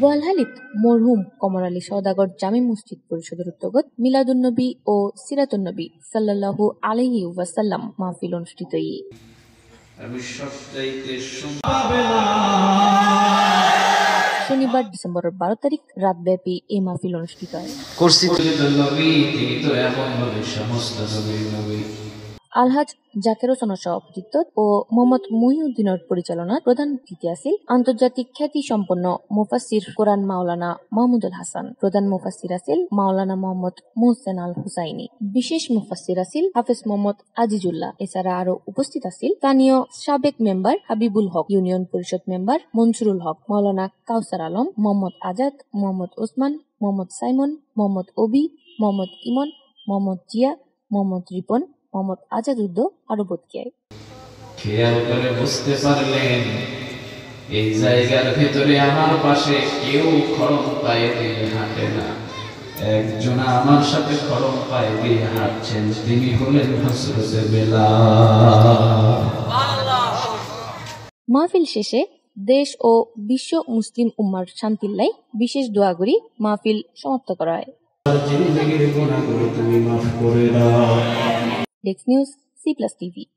বোয়ালহালিত মরহুম কমর আলী সওদাগর জামি মসজিদ পরিষদের উদ্যোগত মিলাদুন্নবী ও সিরাতুন্নবী সাল্লাল্লাহু আলাইহি ওয়াসাল্লাম মাহফিল অনুষ্ঠিত শনিবার ডিসেম্বরের বারো তারিখ রাতব্যাপী এই মাহফিল অনুষ্ঠিত হয়। আলহাজ জাকের হোসেনের সভাপতিত্ব ও মোহাম্মদ মহিউদ্দিনের পরিচালনায় প্রধান অতিথি আছিল আন্তর্জাতিক খ্যাতি সম্পন্ন মুফাসির কোরআন মাওলানা মাহমুদুল হাসান। প্রধান মুফাসির আছিল মাওলানা মোহাম্মদ মোহসেন আল হুসাইনি। বিশেষ মুফাসির আছিল হাফেজ মোহাম্মদ আজিজুল্লাহ। এছাড়া আরও উপস্থিত আছিল স্থানীয় সাবেক member Habibul Haque, union Parishad member Monsurul Haque, Maulana Kausar Alam, Mohammad Azad, Mohammad Osman, Mohammad Saimon, Mohammad Obi, Mohammad Emon, Mohammad Zia, Mohammad Ripon Mohammad আজাদুদ্দ আরও বোধকিয়ায় খেয়াল করে বুঝতে পারলেন এই জায়গার ভেতরে আমার পাশে কেউ খরম পায়ে দিয়ে হাঁটে না। একজন আমার সাথে খরম পায়ে দিয়ে হাঁটছেন তিনি হলেন হসরতে বেলা মাহফিল শেষে দেশ ও বিশ্ব মুসলিম উম্মার শান্তিল্লাই বিশেষ দোয়া করি মাহফিল সমাপ্ত করা হয়। জিন্দগির গুণাগুলো তুমি মাফ করে দাও। DexNews C plus TV.